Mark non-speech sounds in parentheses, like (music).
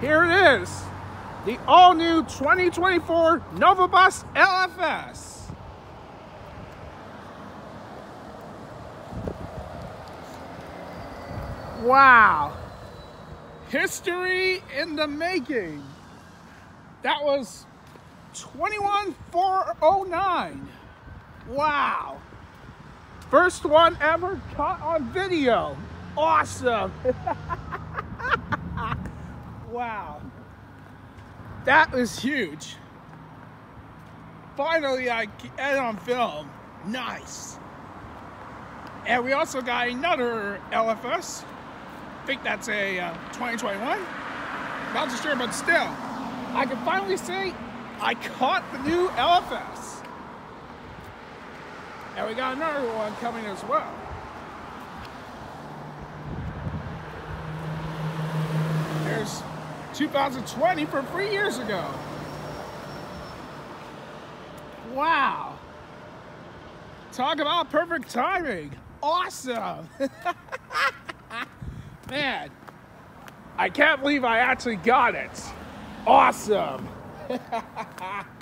Here it is, the all-new 2024 Novabus LFS. Wow. History in the making. That was 21409. Wow. First one ever caught on video. Awesome. (laughs) wow. That was huge. Finally, I get on film. Nice. And we also got another LFS. I think that's a uh, 2021. Not too sure, but still, I can finally say I caught the new LFS. And we got another one coming as well. 2020 from three years ago. Wow. Talk about perfect timing. Awesome. (laughs) Man, I can't believe I actually got it. Awesome. (laughs)